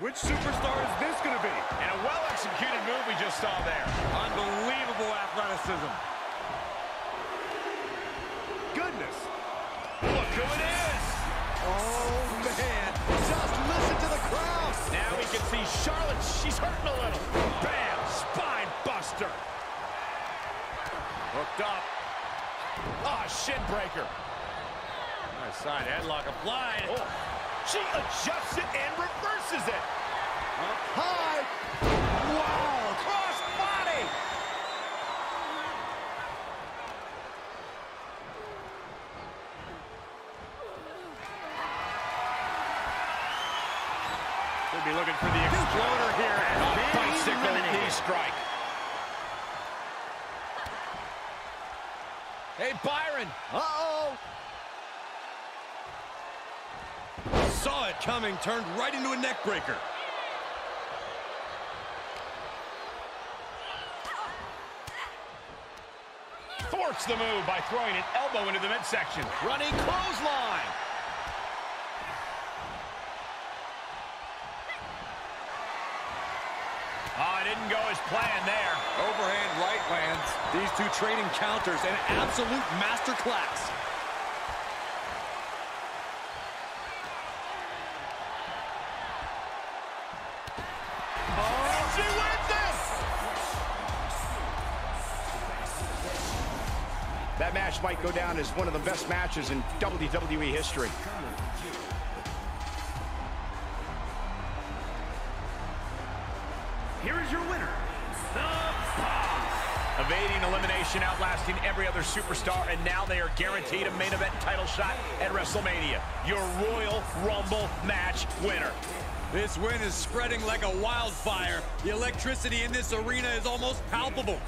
Which superstar is this going to be? And a well-executed move we just saw there. Unbelievable athleticism. Goodness. Look who it is. Oh, man. Just listen to the crowd. Now we can see Charlotte. She's hurting a little. Bam. Spine buster. Hooked up. Ah, oh, shin breaker. Nice side headlock applied. Oh. She adjusts it Could be looking for the exploder here. And Oh, being bicycle eliminated. knee strike. Hey, Byron. Uh-oh. Saw it coming, turned right into a neck breaker. Thwarts the move by throwing an elbow into the midsection. Running clothesline. Oh, it didn't go as planned there. Overhand right lands. These two trading counters, an absolute masterclass. Oh, she wins this! That match might go down as one of the best matches in WWE history. Here is your winner, The Boss. Evading elimination, outlasting every other superstar, and now they are guaranteed a main event title shot at WrestleMania. Your Royal Rumble match winner. This win is spreading like a wildfire. The electricity in this arena is almost palpable.